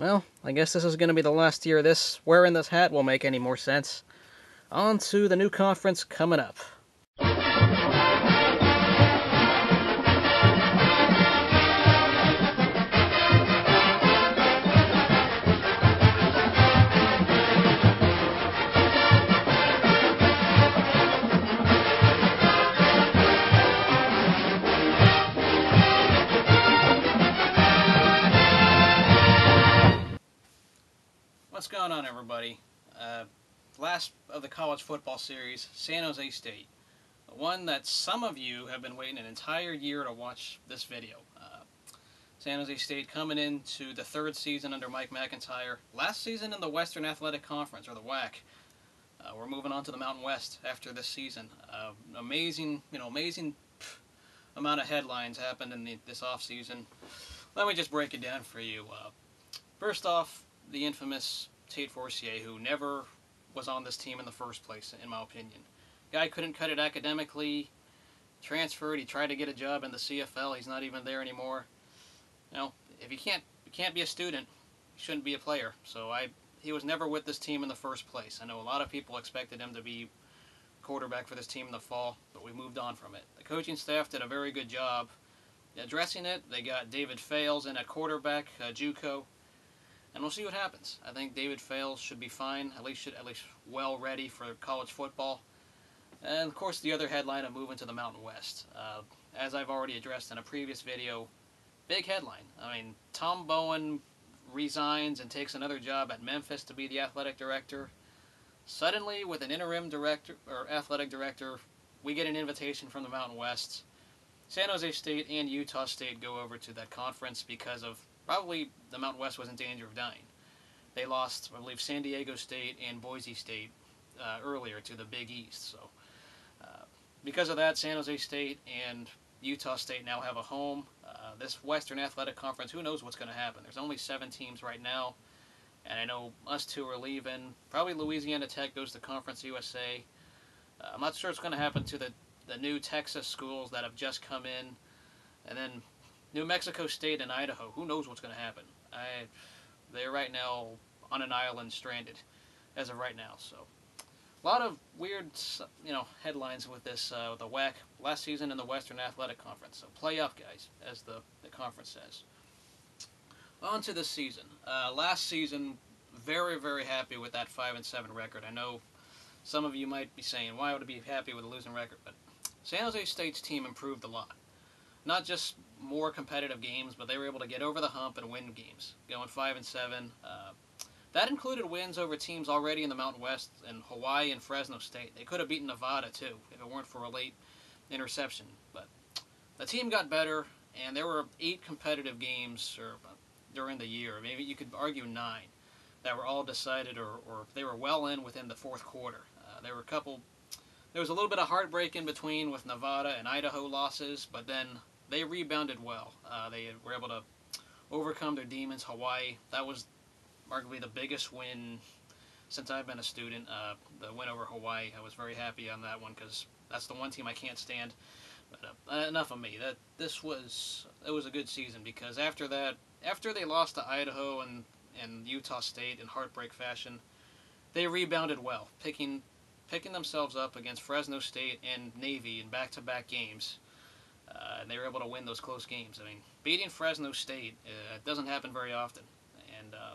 Well, I guess this is going to be the last year this wearing this hat will make any more sense. On to the new conference coming up. Going on, everybody? Uh, last of the college football series, San Jose State. One that some of you have been waiting an entire year to watch this video. Uh, San Jose State coming into the third season under Mike MacIntyre. Last season in the Western Athletic Conference, or the WAC. Uh, we're moving on to the Mountain West after this season. Uh, amazing, you know, amazing pff, amount of headlines happened in the, this off season. Let me just break it down for you. Uh, first off, the infamous Tate Forcier, who never was on this team in the first place, in my opinion. Guy couldn't cut it academically, transferred, he tried to get a job in the CFL, he's not even there anymore. You know, if you can't you can't be a student, you shouldn't be a player. So I he was never with this team in the first place. I know a lot of people expected him to be quarterback for this team in the fall, but we moved on from it. The coaching staff did a very good job addressing it. They got David Fales in at quarterback, uh, JUCO and we'll see what happens. I think David Fales should be fine, at least should at least well ready for college football. And of course, the other headline of moving to the Mountain West. Uh, as I've already addressed in a previous video, big headline. I mean, Tom Bowen resigns and takes another job at Memphis to be the athletic director. Suddenly, with an interim director or athletic director, we get an invitation from the Mountain West. San Jose State and Utah State go over to that conference because of probably the Mountain West was in danger of dying. They lost, I believe, San Diego State and Boise State uh, earlier to the Big East. So, uh, because of that, San Jose State and Utah State now have a home. Uh, this Western Athletic Conference, who knows what's going to happen? There's only seven teams right now, and I know us two are leaving. Probably Louisiana Tech goes to Conference USA. Uh, I'm not sure what's going to happen to the the new Texas schools that have just come in, and then New Mexico State and Idaho. Who knows what's going to happen? I, they're right now on an island, stranded, as of right now. So, a lot of weird, you know, headlines with this. Uh, the WAC last season in the Western Athletic Conference. So play up, guys, as the the conference says. On to this season. Uh, last season, very very happy with that five and seven record. I know some of you might be saying, why would I be happy with a losing record? But San Jose State's team improved a lot. Not just more competitive games, but they were able to get over the hump and win games, going five and seven. Uh, that included wins over teams already in the Mountain West and Hawaii and Fresno State. They could have beaten Nevada too if it weren't for a late interception. But the team got better, and there were eight competitive games or, during the year. Maybe you could argue nine that were all decided or, or they were well in within the fourth quarter. Uh, there were a couple. There was a little bit of heartbreak in between with Nevada and Idaho losses, but then they rebounded well. Uh, they were able to overcome their demons. Hawaii, that was arguably the biggest win since I've been a student. Uh, the win over Hawaii, I was very happy on that one because that's the one team I can't stand. But uh, enough of me. That this was it was a good season because after that, after they lost to Idaho and and Utah State in heartbreak fashion, they rebounded well, picking picking themselves up against Fresno State and Navy in back-to-back games uh, and they were able to win those close games. I mean, beating Fresno State uh, doesn't happen very often, and uh,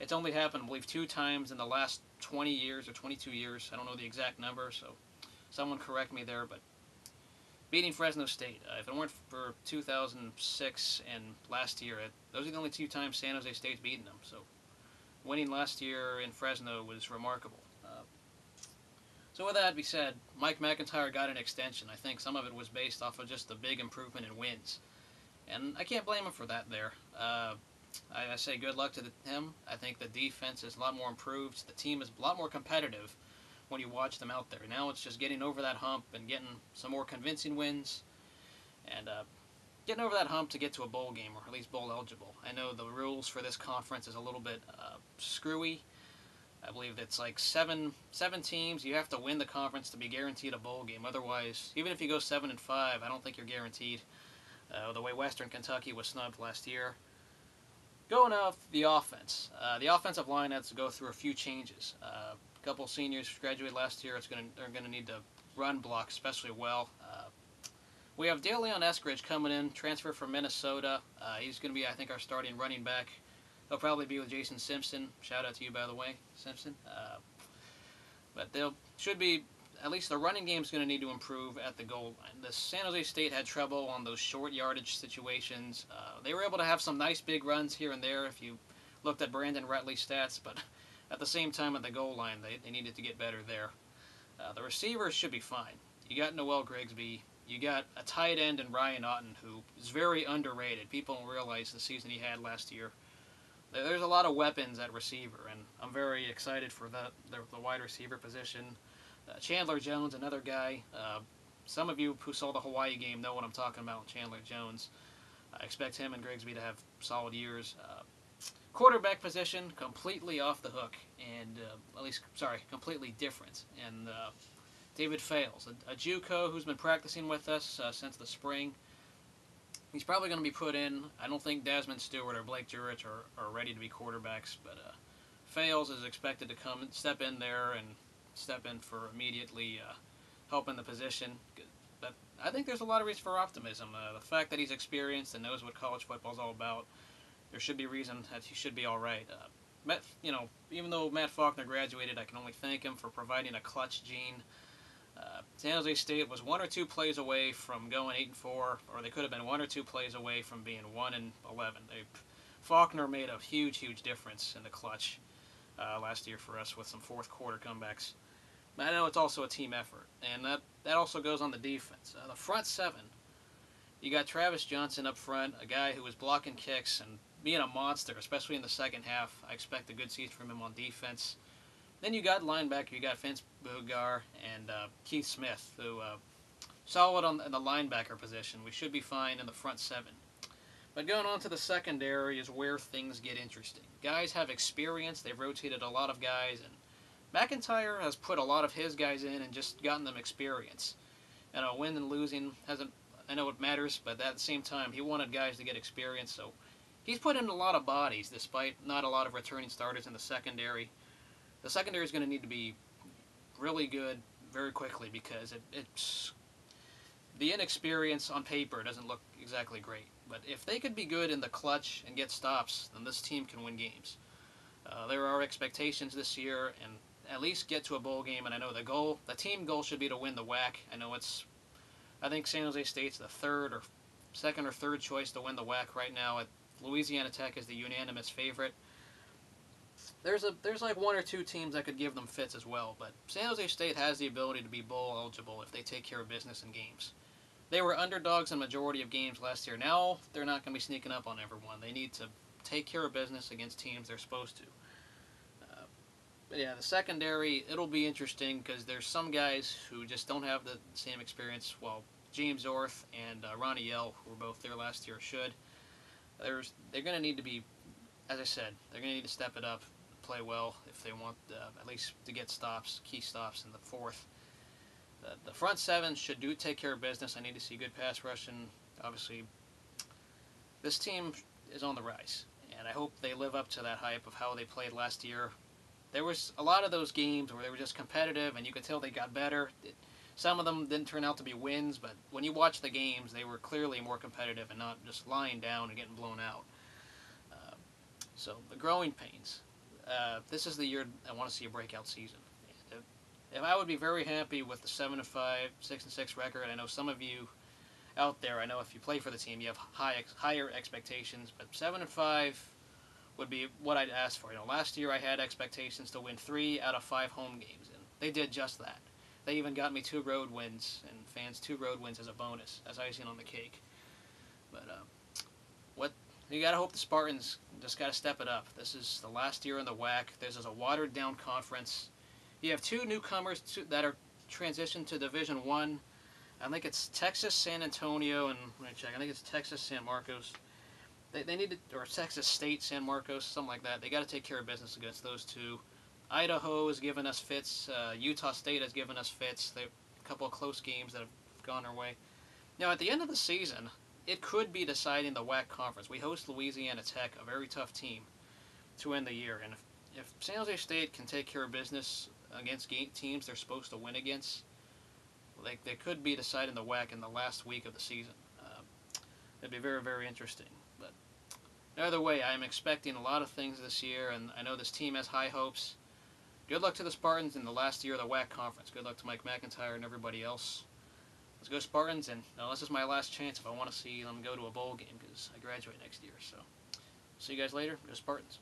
it's only happened, I believe, two times in the last 20 years or 22 years. I don't know the exact number, so someone correct me there. But beating Fresno State, uh, if it weren't for 2006 and last year, it, those are the only two times San Jose State's beaten them. So winning last year in Fresno was remarkable. So with that being said, Mike MacIntyre got an extension. I think some of it was based off of just the big improvement in wins. And I can't blame him for that there. Uh, I, I, say good luck to the, him. I think the defense is a lot more improved. The team is a lot more competitive when you watch them out there. Now it's just getting over that hump and getting some more convincing wins. And uh, getting over that hump to get to a bowl game, or at least bowl eligible. I know the rules for this conference is a little bit uh, screwy I believe it's like seven seven teams. You have to win the conference to be guaranteed a bowl game. Otherwise, even if you go seven and five, I don't think you're guaranteed. Uh, the way Western Kentucky was snubbed last year. Going off the offense, uh, the offensive line has to go through a few changes. Uh, a couple seniors graduated last year. It's gonna they're gonna need to run block especially well. Uh, we have DeLeon Eskridge coming in, transfer from Minnesota. Uh, he's going to be, I think, our starting running back. He'll probably be with Jason Simpson. Shout out to you, by the way, Simpson. Uh, but they'll should be at least the running game is going to need to improve at the goal line. The San Jose State had trouble on those short yardage situations. Uh, they were able to have some nice big runs here and there if you looked at Brandon Rutley's stats, but at the same time at the goal line, they, they needed to get better there. Uh, the receivers should be fine. You got Noel Grigsby. You got a tight end in Ryan Otten, who is very underrated. People don't realize the season he had last year. There's a lot of weapons at receiver, and I'm very excited for the, the, the wide receiver position. Uh, Chandler Jones, another guy. Uh, some of you who saw the Hawaii game know what I'm talking about. Chandler Jones. I expect him and Grigsby to have solid years. Uh, quarterback position completely off the hook, and uh, at least sorry, completely different. And uh, David Fales, a, a JUCO who's been practicing with us uh, since the spring. He's probably going to be put in. I don't think Dasmen Stewart or Blake Jurich are, are ready to be quarterbacks, but Fales is expected to come and step in there and step in for immediately uh, helping the position. But I think there's a lot of reason for optimism. Uh, the fact that he's experienced and knows what college football is all about, there should be reason that he should be all right. Uh, Matt, you know, even though Matt Faulkner graduated, I can only thank him for providing a clutch gene. Uh, San Jose State was one or two plays away from going eight and four, or they could have been one or two plays away from being one and eleven. They, Faulkner made a huge, huge difference in the clutch uh, last year for us with some fourth quarter comebacks. But I know it's also a team effort, and that, that also goes on the defense. Uh, the front seven, you got Travis Johnson up front, a guy who was blocking kicks and being a monster, especially in the second half. I expect a good season from him on defense. Then you got linebacker, you got Vince Bugar and uh, Keith Smith, who uh, solid on the linebacker position. We should be fine in the front seven. But going on to the secondary is where things get interesting. Guys have experience. They've rotated a lot of guys, and MacIntyre has put a lot of his guys in and just gotten them experience. You know, winning and losing hasn't. I know it matters, but at the same time, he wanted guys to get experience. So he's put in a lot of bodies, despite not a lot of returning starters in the secondary. The secondary is going to need to be really good very quickly because it, it's the inexperience on paper doesn't look exactly great. But if they could be good in the clutch and get stops, then this team can win games. Uh, there are expectations this year, and at least get to a bowl game. And I know the goal, the team goal should be to win the WAC. I know it's, I think San Jose State's the third or second or third choice to win the WAC right now. Louisiana Tech is the unanimous favorite. There's a there's like one or two teams that could give them fits as well, but San Jose State has the ability to be bowl eligible if they take care of business in games. They were underdogs in majority of games last year. Now they're not going to be sneaking up on everyone. They need to take care of business against teams they're supposed to. Uh, but yeah, the secondary, it'll be interesting because there's some guys who just don't have the same experience. Well, James Orth and uh, Ronnie Yell, who were both there last year, should. There's, they're going to need to be, as I said, they're going to need to step it up, play well if they want uh, at least to get stops, key stops in the fourth. The, the front seven should do take care of business. I need to see good pass rush, and obviously, this team is on the rise and I hope they live up to that hype of how they played last year. There was a lot of those games where they were just competitive, and you could tell they got better. Some of them didn't turn out to be wins, but when you watch the games, they were clearly more competitive and not just lying down and getting blown out. Uh, so the growing pains. Uh, this is the year I want to see a breakout season. If I would be very happy with the seven and five, six and six record. I know some of you out there. I know if you play for the team, you have high higher expectations, but seven and five would be what I'd ask for. You know, last year I had expectations to win three out of five home games, and they did just that. They even got me two road wins, and fans two road wins as a bonus, as icing on the cake. But uh, what you gotta hope the Spartans just gotta step it up. This is the last year in the WAC. This is a watered down conference. You have two newcomers to, that are transitioned to Division One. I think it's Texas, San Antonio, and let me check. I think it's Texas, San Marcos. They, they need to, or Texas State, San Marcos, something like that. They got to take care of business against those two. Idaho has given us fits. Uh, Utah State has given us fits. They a couple of close games that have gone our way. Now, at the end of the season, it could be deciding the WAC conference. We host Louisiana Tech, a very tough team, to end the year. And if, if San Jose State can take care of business against teams they're supposed to win against, they, they could be deciding the WAC in the last week of the season. Uh, it'd be very, very interesting. But either way, I'm expecting a lot of things this year, and I know this team has high hopes. Good luck to the Spartans in the last year of the WAC conference. Good luck to Mike MacIntyre and everybody else. Let's go Spartans, and now this is my last chance if I want to see them go to a bowl game because I graduate next year. So, see you guys later. Go Spartans.